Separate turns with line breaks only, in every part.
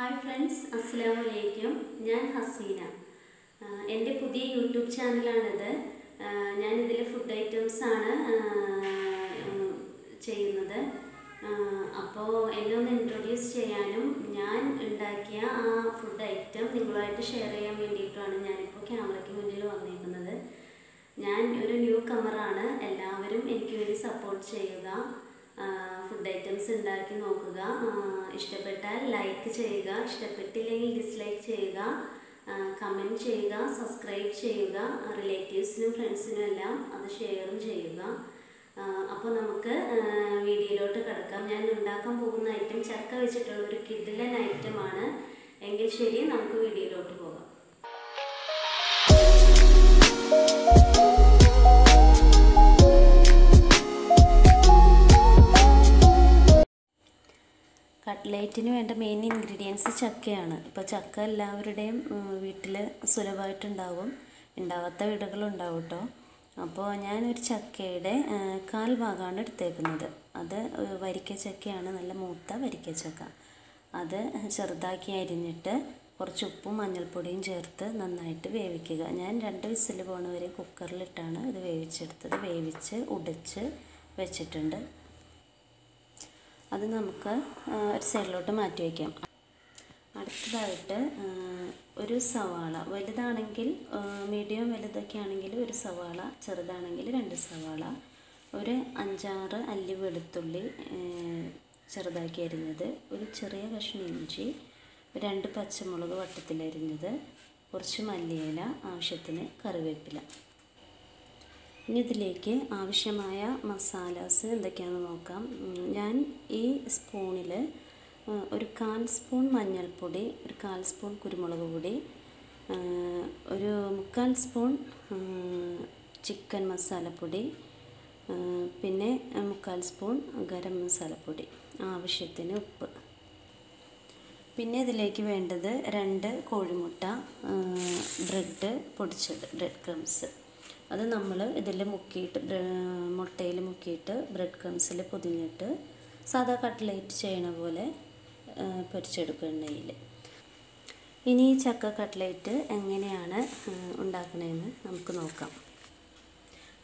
Hi friends അസ്സാം വലൈക്കും ഞാൻ ഹസീന. എന്റെ പുതിയ യൂട്യൂബ് ചാനലാണിത്. ഞാനിതിൽ ഫുഡ് ഐറ്റംസ് ആണ് ചെയ്യുന്നത്. അപ്പോൾ എന്നെ ഒന്ന് ഇൻട്രൊഡ്യൂസ് ചെയ്യാനും ഞാൻ ഉണ്ടാക്കിയ ആ ഫുഡ് ഐറ്റം നിങ്ങളുമായിട്ട് ഷെയർ ചെയ്യാൻ വേണ്ടിയിട്ടാണ് ഞാനിപ്പോൾ ക്യാമറയ്ക്ക് മുന്നിൽ വന്നിരിക്കുന്നത് ഞാൻ ഒരു ന്യൂ കമറാണ് എല്ലാവരും എനിക്ക് വേണ്ടി സപ്പോർട്ട് ചെയ്യുക. ഫുഡ് ഐറ്റംസ് ഉണ്ടാക്കി നോക്കുക. ഇഷ്ടപ്പെട്ടാൽ ലൈക്ക് ചെയ്യുക. ഇഷ്ടപ്പെട്ടില്ലെങ്കിൽ ഡിസ്ലൈക്ക് ചെയ്യുക. കമന്റ് ചെയ്യുക. സബ്സ്ക്രൈബ് ചെയ്യുക. റിലേറ്റീവ്സിനും ഫ്രണ്ട്സിനും എല്ലാം അത് ഷെയറും ചെയ്യുക. അപ്പോൾ നമുക്ക് വീഡിയോയിലോട്ട് കിടക്കാം. ഞാൻ ഉണ്ടാക്കാൻ പോകുന്ന ഐറ്റം ചക്ക വെച്ചിട്ടുള്ള ഒരു കിഡിലൻ ഐറ്റമാണ് എങ്കിൽ ശരി നമുക്ക് വീഡിയോയിലോട്ട് കട്ട്ലേറ്റിന് വേണ്ട മെയിൻ ഇൻഗ്രീഡിയൻസ് ചക്കയാണ്. ഇപ്പോൾ ചക്ക എല്ലാവരുടെയും വീട്ടിൽ സുലഭമായിട്ടുണ്ടാവും. ഉണ്ടാവാത്ത വീടുകളുണ്ടാവും കേട്ടോ അപ്പോൾ ഞാനൊരു ചക്കയുടെ കാൽ ഭാഗമാണ് എടുത്തേക്കുന്നത്. അത് വരിക്ക ചക്കയാണ്. നല്ല മൂത്ത വരിക്ക ചക്ക. അത് ചെറുതാക്കി അരിഞ്ഞിട്ട് കുറച്ച് ഉപ്പും മഞ്ഞൾപ്പൊടിയും ചേർത്ത് നന്നായിട്ട് വേവിക്കുക. ഞാൻ രണ്ട് വിസിൽ പോണ വരെ കുക്കറിലിട്ടാണ് ഇത് വേവിച്ചെടുത്തത്. വേവിച്ച് ഉടച്ച് വെച്ചിട്ടുണ്ട്. അത് നമുക്ക് ഒരു സൈഡിലോട്ട് മാറ്റി വയ്ക്കാം അടുത്തതായിട്ട് ഒരു സവാള. വലുതാണെങ്കിൽ മീഡിയം വലുതൊക്കെ ആണെങ്കിൽ ഒരു സവാള ചെറുതാണെങ്കിൽ രണ്ട് സവാള. ഒരു അഞ്ചാറ് അല്ലി വെളുത്തുള്ളി ചെറുതാക്കി അരിഞ്ഞത്. ഒരു ചെറിയ കഷ്ണം ഇഞ്ചി രണ്ട് പച്ചമുളക് വട്ടത്തിലരിഞ്ഞത് കുറച്ച് മല്ലിയില ആവശ്യത്തിന് കറിവേപ്പില. ഇനി ഇതിലേക്ക് ആവശ്യമായ മസാലാസ് എന്തൊക്കെയാണെന്ന് നോക്കാം. ഞാൻ ഈ സ്പൂണിൽ ഒരു കാൽ സ്പൂൺ മഞ്ഞൾപ്പൊടി ഒരു കാൽ സ്പൂൺ കുരുമുളക് പൊടി ഒരു മുക്കാൽ സ്പൂൺ ചിക്കൻ മസാലപ്പൊടി പിന്നെ മുക്കാൽ സ്പൂൺ ഗരം മസാലപ്പൊടി ആവശ്യത്തിന് ഉപ്പ്. പിന്നെ ഇതിലേക്ക് വേണ്ടത് രണ്ട് കോഴിമുട്ട ബ്രെഡ് പൊടിച്ചത് ബ്രെഡ് ക്രംസ്. അത് നമ്മൾ ഇതിൽ മുക്കിയിട്ട് മുട്ടയിൽ മുക്കിയിട്ട് ബ്രെഡ് ക്രംസിൽ പൊതിഞ്ഞിട്ട് സാധാ കട്ട്ലേറ്റ് ചെയ്യണ പോലെ പൊരിച്ചെടുക്കുക എണ്ണയിൽ ഇനി ഈ ചക്ക കട്ട്ലേറ്റ് എങ്ങനെയാണ് ഉണ്ടാക്കണതെന്ന് നമുക്ക് നോക്കാം.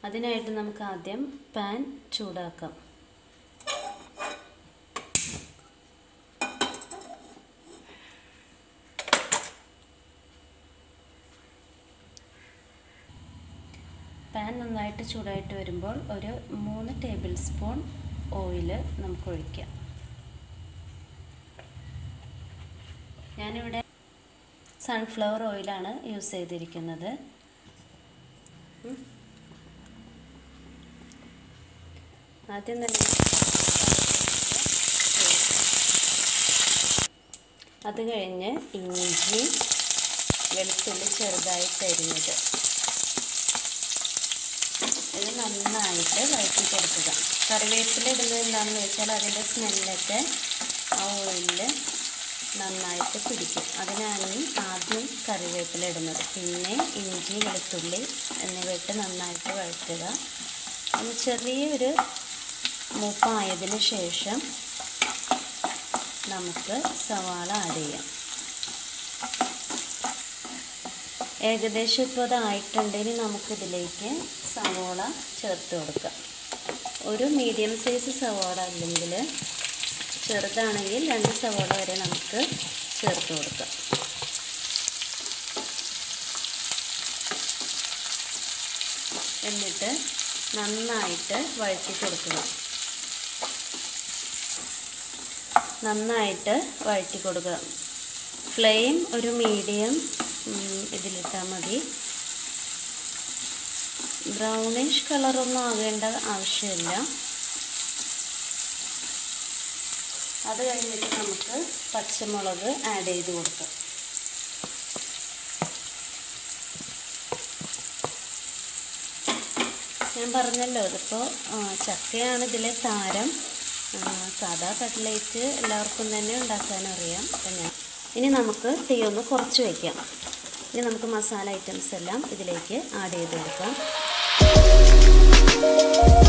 അതിനായിട്ട് നമുക്ക് ആദ്യം പാൻ ചൂടാക്കാം. പാൻ നന്നായിട്ട് ചൂടായിട്ട് വരുമ്പോൾ ഒരു മൂന്ന് ടേബിൾ സ്പൂൺ ഓയിൽ നമുക്ക് ഒഴിക്കാം ഞാനിവിടെ സൺഫ്ലവർ ഓയിലാണ് യൂസ് ചെയ്തിരിക്കുന്നത്. ആദ്യം തന്നെ അത് കഴിഞ്ഞ് ഇഞ്ചി വെളുത്തുള്ളി ചെറുതായിട്ട് അരിഞ്ഞത് നന്നായിട്ട് വഴറ്റി കൊടുക്കുക കറിവേപ്പില ഇടുന്നത് എന്താണെന്ന് വെച്ചാൽ അതിന്റെ സ്മെല്ലൊക്കെ ആ ഓയിലിൽ നന്നായിട്ട് പിടിക്കും. അതിനാണ് ആദ്യം കറിവേപ്പില ഇടുന്നത്. പിന്നെ ഇഞ്ചി വെളുത്തുള്ളി എന്നിവയിട്ട് നന്നായിട്ട് വഴറ്റുക. ഒന്ന് ചെറിയൊരു മൂപ്പായതിന് ശേഷം നമുക്ക് സവാള ആഡ് ചെയ്യാം. ഏകദേശം ഇപ്പോൾ അതായിട്ടുണ്ടെങ്കിൽ നമുക്കിതിലേക്ക് സവോള ചേർത്ത് കൊടുക്കുക. ഒരു മീഡിയം സൈസ് സവോള അല്ലെങ്കിൽ ചെറുതാണെങ്കിൽ രണ്ട് സവോള വരെ നമുക്ക് ചേർത്ത് കൊടുക്കാം. എന്നിട്ട് നന്നായിട്ട് വഴറ്റി കൊടുക്കുക. നന്നായിട്ട് വഴറ്റി കൊടുക്കുക. ഫ്ലെയിം ഒരു മീഡിയം ഇതിലിട്ടാൽ മതി. ബ്രൗണിഷ് കളറൊന്നും ആകേണ്ട ആവശ്യമില്ല. അത് കഴിഞ്ഞിട്ട് നമുക്ക് പച്ചമുളക് ആഡ് ചെയ്ത് കൊടുക്കാം. ഞാൻ പറഞ്ഞല്ലോ ഇതിപ്പോൾ ചക്കയാണ് ഇതിലെ താരം. സാധാ കട്ട്ലേറ്റ് എല്ലാവർക്കും തന്നെ ഉണ്ടാക്കാൻ അറിയാം ഞാൻ ഇനി നമുക്ക് തീ ഒന്ന് കുറച്ച് വയ്ക്കാം ഇനി നമുക്ക് മസാല ഐറ്റംസ് എല്ലാം ഇതിലേക്ക് ആഡ് ചെയ്ത് കൊടുക്കാം. Thank you.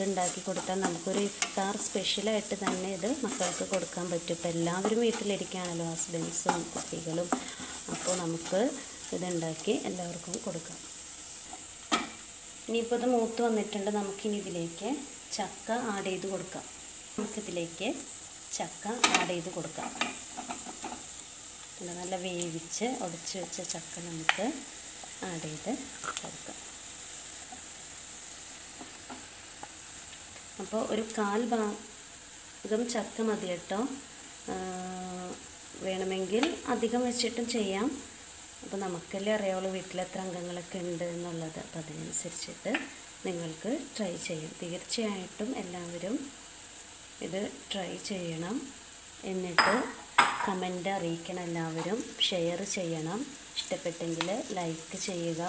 കുട്ടികൾക്ക് ഉണ്ടാക്കി കൊടുത്താൽ നമുക്കൊരു ഇഫ്താർ സ്പെഷ്യലായിട്ട് തന്നെ ഇത് മക്കൾക്ക് കൊടുക്കാൻ പറ്റും. ഇപ്പോൾ എല്ലാവരും വീട്ടിലിരിക്കുകയാണല്ലോ ഹസ്ബൻഡ്സും കുട്ടികളും. അപ്പോൾ നമുക്ക് ഇതുണ്ടാക്കി എല്ലാവർക്കും കൊടുക്കാം. ഇനിയിപ്പോൾ ഇത് മൂത്ത് വന്നിട്ടുണ്ട്. നമുക്കിനി ഇതിലേക്ക് ചക്ക ആഡ് ചെയ്ത് കൊടുക്കാം. നമുക്കിതിലേക്ക് ചക്ക ആഡ് ചെയ്ത് കൊടുക്കാം. നല്ല വേവിച്ച് ഉടച്ച് വെച്ച ചക്ക നമുക്ക് ആഡ് ചെയ്ത് കൊടുക്കാം. അപ്പോൾ ഒരു കാൽ ഭാഗം ചക്ക മതി കേട്ടോ. വേണമെങ്കിൽ അധികം വെച്ചിട്ടും ചെയ്യാം. അപ്പോൾ നമുക്കല്ലേ അറിയാവുള്ളൂ വീട്ടിലെത്ര അംഗങ്ങളൊക്കെ ഉണ്ട് എന്നുള്ളത്. അപ്പോൾ അതിനനുസരിച്ചിട്ട് നിങ്ങൾക്ക് ട്രൈ ചെയ്യാം. തീർച്ചയായിട്ടും എല്ലാവരും ഇത് ട്രൈ ചെയ്യണം. എന്നിട്ട് കമന്റ് അറിയിക്കണം എല്ലാവരും. ഷെയർ ചെയ്യണം. ഇഷ്ടപ്പെട്ടെങ്കിൽ ലൈക്ക് ചെയ്യുക.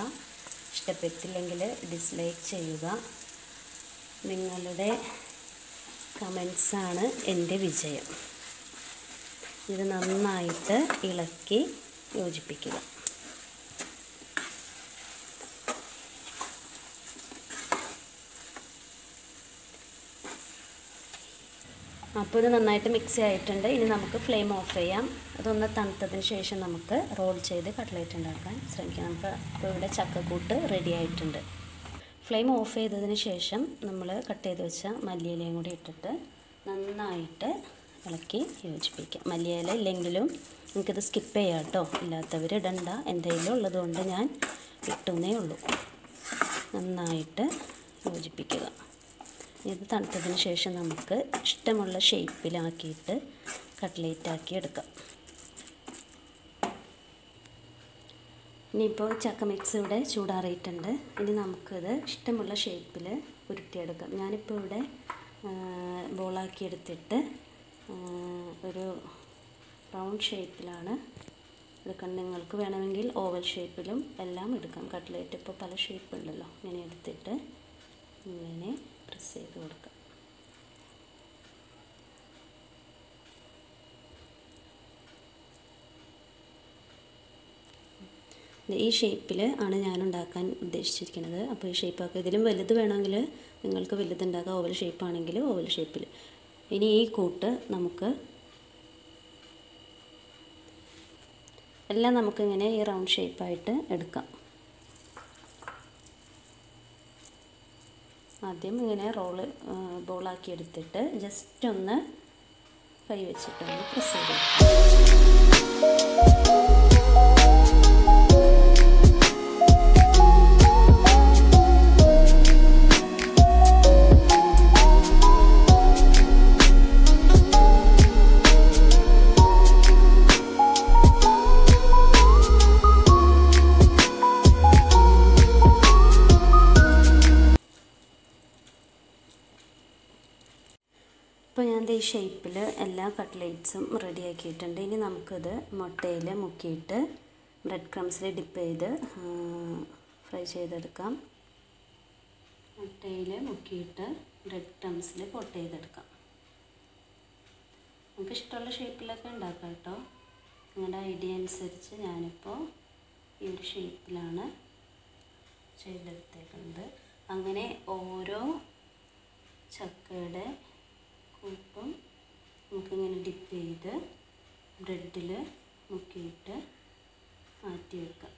ഇഷ്ടപ്പെട്ടില്ലെങ്കിൽ ഡിസ്ലൈക്ക് ചെയ്യുക. നിങ്ങളുടെ കമൻസാണ് എന്റെ വിജയം. ഇത് നന്നായിട്ട് ഇളക്കി യോജിപ്പിക്കുക. അപ്പോൾ ഇത് നന്നായിട്ട് മിക്സ് ആയിട്ടുണ്ട്. ഇനി നമുക്ക് ഫ്ലെയിം ഓഫ് ചെയ്യാം. അതൊന്ന് തണുത്തതിന് ശേഷം നമുക്ക് റോൾ ചെയ്ത് കട്ട്ലേറ്റ് ഉണ്ടാക്കാൻ ശ്രമിക്കാം. നമുക്ക് ഇവിടെ ചക്കക്കൂട്ട് റെഡി ആയിട്ടുണ്ട്. ഫ്ലെയിം ഓഫ് ചെയ്തതിന് ശേഷം നമ്മൾ കട്ട് ചെയ്ത് വെച്ച മല്ലിയിലയും കൂടി ഇട്ടിട്ട് നന്നായിട്ട് ഇളക്കി യോജിപ്പിക്കാം. മല്ലിയില ഇല്ലെങ്കിലും നിങ്ങൾക്കിത് സ്കിപ്പ് ചെയ്യാം കേട്ടോ. ഇല്ലാത്തവർ ഇടണ്ട. എന്റെ കയ്യിലുള്ളത് കൊണ്ട് ഞാൻ ഇട്ടുന്നേ ഉള്ളൂ. നന്നായിട്ട് യോജിപ്പിക്കുക. ഇത് തണുത്തതിന് ശേഷം നമുക്ക് ഇഷ്ടമുള്ള ഷേപ്പിലാക്കിയിട്ട് കട്ട്ലേറ്റ് ആക്കി എടുക്കാം. ഇനിയിപ്പോൾ ചക്ക മിക്സ് ഇവിടെ ചൂടാറിയിട്ടുണ്ട്. ഇനി നമുക്കിത് ഇഷ്ടമുള്ള ഷേപ്പിൽ ഉരുട്ടിയെടുക്കാം. ഞാനിപ്പോൾ ഇവിടെ ബോളാക്കി എടുത്തിട്ട് ഒരു റൗണ്ട് ഷേപ്പിലാണ് എടുക്കണം നിങ്ങൾക്ക് വേണമെങ്കിൽ ഓവൽ ഷേപ്പിലും എല്ലാം എടുക്കാം. കട്ട്ലേറ്റ് ഇപ്പോൾ പല ഷേപ്പ് ഉണ്ടല്ലോ. ഇങ്ങനെ എടുത്തിട്ട് ഇങ്ങനെ പ്രസ് ചെയ്ത് കൊടുക്കാം. ഈ ഷേപ്പിൽ ആണ് ഞാൻ ഉണ്ടാക്കാൻ ഉദ്ദേശിച്ചിരിക്കുന്നത്. അപ്പോൾ ഈ ഷേപ്പാക്കുക ഇതിലും വലുത് വേണമെങ്കിൽ നിങ്ങൾക്ക് വലുതുണ്ടാക്കാം. ഓവൽ ഷേപ്പാണെങ്കിൽ ഓവൽ ഷേപ്പിൽ ഇനി ഈ കൂട്ട് നമുക്ക് എല്ലാം നമുക്കിങ്ങനെ ഈ റൗണ്ട് ഷേപ്പായിട്ട് എടുക്കാം. ആദ്യം ഇങ്ങനെ റോൾ ബോളാക്കി എടുത്തിട്ട് ജസ്റ്റ് ഒന്ന് കൈ വെച്ചിട്ടൊന്ന് പ്രസ് ചെയ്ത് ഇപ്പോൾ ഞാൻ ഈ ഷേപ്പിൽ എല്ലാ കട്ട്ലേറ്റ്സും റെഡിയാക്കിയിട്ടുണ്ട്. ഇനി നമുക്കിത് മുട്ടയിൽ മുക്കിയിട്ട് ബ്രെഡ് ക്രംസിൽ ഡിപ്പ് ചെയ്ത് ഫ്രൈ ചെയ്തെടുക്കാം. മുട്ടയിൽ മുക്കിയിട്ട് ബ്രെഡ് ക്രംസിൽ പൊട്ട് ചെയ്തെടുക്കാം. നമുക്ക് ഇഷ്ടമുള്ള ഷേപ്പിലൊക്കെ ഉണ്ടാക്കാം കേട്ടോ. നിങ്ങളുടെ ഐഡിയ അനുസരിച്ച് ഞാനിപ്പോൾ ഈ ഒരു ഷേപ്പിലാണ് ചെയ്തെടുത്തേക്കുന്നത്. അങ്ങനെ ഓരോ ചക്കയുടെ കൂട്ടും നമുക്കിങ്ങനെ ഡിപ്പ് ചെയ്ത് ബ്രെഡിൽ മുക്കിയിട്ട് മാറ്റി വെക്കാം.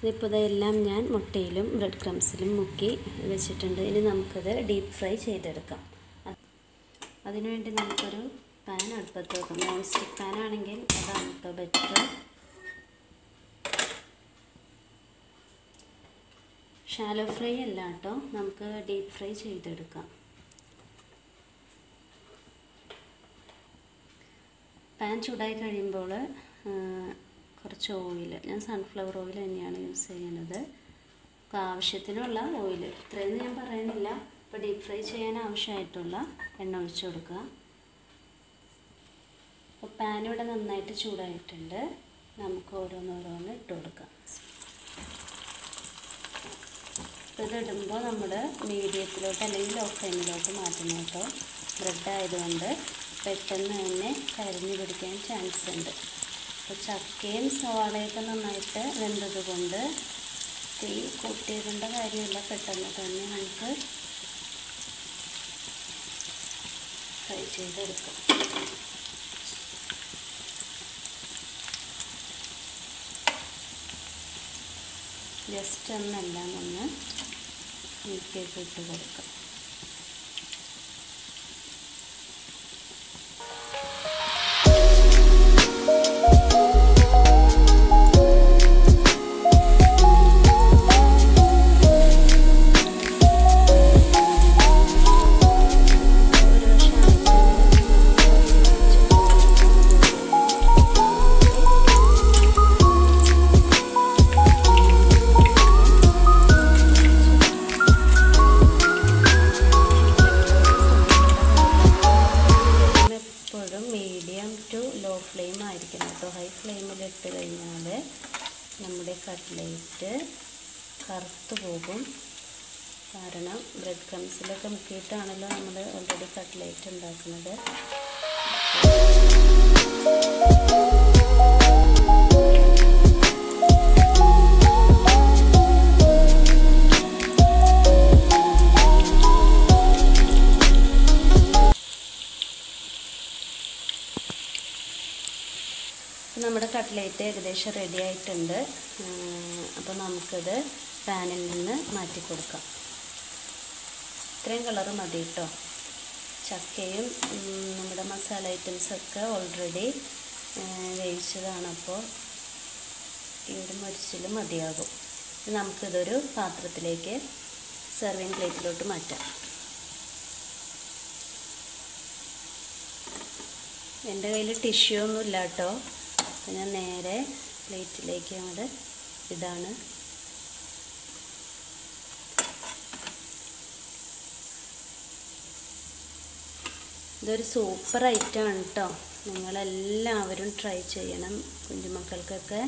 ഇതിപ്പോൾ ഇതെല്ലാം ഞാൻ മുട്ടയിലും ബ്രെഡ് ക്രംസിലും മുക്കി വെച്ചിട്ടുണ്ട്. ഇനി നമുക്കത് ഡീപ് ഫ്രൈ ചെയ്തെടുക്കാം. അതിനുവേണ്ടി നമുക്കൊരു പാൻ അടുപ്പത്ത് വെക്കാം. നോൺ സ്റ്റിക്ക് പാൻ ആണെങ്കിൽ അതാണ് ഇപ്പോൾ ബെറ്റർ ഷാലോ ഫ്രൈ അല്ല കേട്ടോ നമുക്ക് ഡീപ് ഫ്രൈ ചെയ്തെടുക്കാം. പാൻ ചൂടായി കഴിയുമ്പോൾ കുറച്ച് ഓയിൽ ഞാൻ സൺഫ്ലവർ ഓയിൽ തന്നെയാണ് യൂസ് ചെയ്യുന്നത്. ആവശ്യത്തിനുള്ള ഓയിൽ ഇത്രയൊന്നും ഞാൻ പറയുന്നില്ല. ഇപ്പോൾ ഡീപ്പ് ഫ്രൈ ചെയ്യാൻ ആവശ്യമായിട്ടുള്ള എണ്ണ ഒഴിച്ചു കൊടുക്കുക. അപ്പോൾ പാൻ ഇവിടെ നന്നായിട്ട് ചൂടായിട്ടുണ്ട്. നമുക്ക് ഓരോന്നോരോന്ന് ഇട്ട് കൊടുക്കാം. ഇതിടുമ്പോൾ നമ്മൾ മീഡിയത്തിലോട്ട് അല്ലെങ്കിൽ ലോ ഫ്ലെയിമിലോട്ട് മാറ്റുന്ന കേട്ടോ. ബ്രെഡ് ആയതുകൊണ്ട് പെട്ടെന്ന് തന്നെ കരിഞ്ഞു പിടിക്കാൻ ചാൻസ് ഉണ്ട്. അപ്പോൾ ചക്കയും സവാളയൊക്കെ നന്നായിട്ട് വെന്തത് കൊണ്ട് തീ കൂട്ടിയിടേണ്ട കാര്യമില്ല. പെട്ടെന്ന് തന്നെ നമുക്ക് ഫ്രൈ ചെയ്തെടുക്കാം. ജസ്റ്റ് ഒന്നെല്ലാം ഒന്ന് നീക്കിയിട്ട് ഇട്ട് കൊടുക്കാം. കട്ട്ലേറ്റ് ഉണ്ടാക്കുന്നത്. നമ്മുടെ കട്ട്ലേറ്റ് ഏകദേശം റെഡി ആയിട്ടുണ്ട്. അപ്പോൾ നമുക്കത് പാനിൽ നിന്ന് മാറ്റി കൊടുക്കാം ഇത്രയും കളറ് മതി കേട്ടോ ചക്കയും നമ്മുടെ മസാല ഐറ്റംസൊക്കെ ഓൾറെഡി വേവിച്ചതാണ് അപ്പോൾ ഈ ഒരു മരിച്ചിൽ മതിയാകും നമുക്കിതൊരു പാത്രത്തിലേക്ക് സെർവിങ് പ്ലേറ്റിലോട്ട് മാറ്റാം. എന്റെ കയ്യിൽ ടിഷ്യൂ ഒന്നും ഇല്ല കേട്ടോ ഞാൻ നേരെ പ്ലേറ്റിലേക്ക് അങ്ങോട്ട് ഇതാണ് ഇതൊരു സൂപ്പർ ഐറ്റമാണ് കേട്ടോ നിങ്ങളെല്ലാവരും ട്രൈ ചെയ്യണം. കുഞ്ഞുമക്കൾക്കൊക്കെ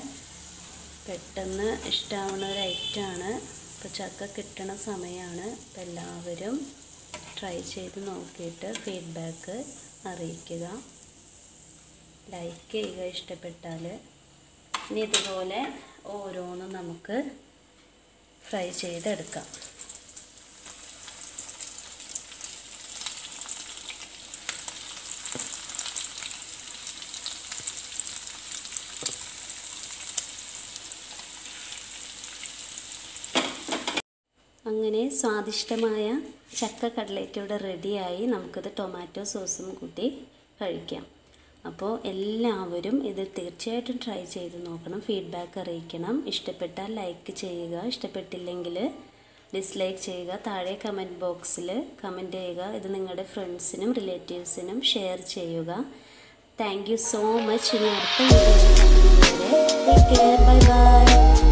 പെട്ടെന്ന് ഇഷ്ടമാവുന്ന ഒരു ഐറ്റമാണ് ഇപ്പോൾ ചക്ക കിട്ടണ സമയമാണ് അപ്പോൾ എല്ലാവരും ട്രൈ ചെയ്ത് നോക്കിയിട്ട് ഫീഡ്ബാക്ക് അറിയിക്കുക. ലൈക്ക് ചെയ്യുക ഇഷ്ടപ്പെട്ടാൽ ഇനി ഇതുപോലെ ഓരോന്നും നമുക്ക് ഫ്രൈ ചെയ്തെടുക്കാം. അങ്ങനെ സ്വാദിഷ്ടമായ ചക്ക കട്ട്ലേറ്റ് ഇവിടെ റെഡിയായി നമുക്കത് ടൊമാറ്റോ സോസും കൂട്ടി കഴിക്കാം. അപ്പോൾ എല്ലാവരും ഇത് തീർച്ചയായിട്ടും ട്രൈ ചെയ്ത് നോക്കണം ഫീഡ്ബാക്ക് അറിയിക്കണം. ഇഷ്ടപ്പെട്ടാൽ ലൈക്ക് ചെയ്യുക ഇഷ്ടപ്പെട്ടില്ലെങ്കിൽ ഡിസ്ലൈക്ക് ചെയ്യുക താഴെ കമന്റ് ബോക്സിൽ കമന്റ് ചെയ്യുക ഇത് നിങ്ങളുടെ ഫ്രണ്ട്സിനും റിലേറ്റീവ്സിനും ഷെയർ ചെയ്യുക. Thank you so much. ഇനി അടുത്ത ബൈ ബൈ